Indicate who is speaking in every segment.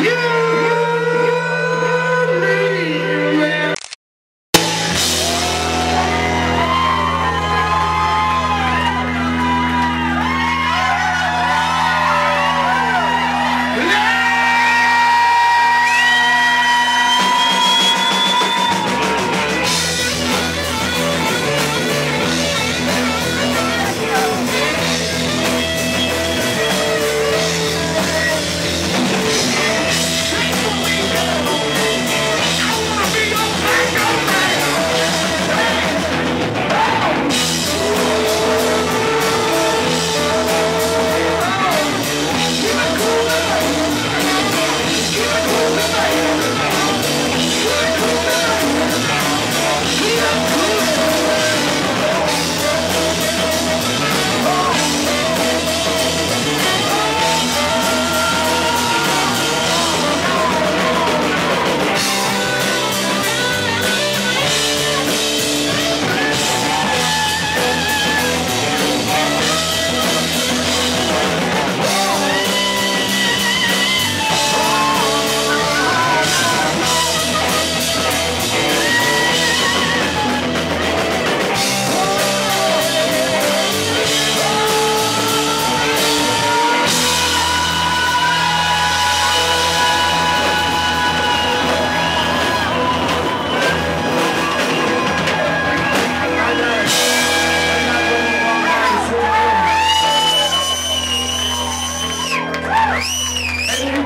Speaker 1: Yeah!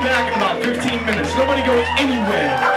Speaker 1: back in about 15 minutes. Nobody goes anywhere.